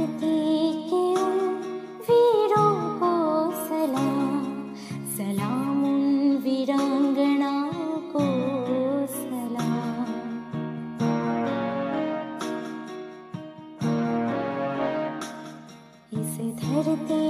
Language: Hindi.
धरती के वीरों को सलाम। सलाम को सलाम। इस धरती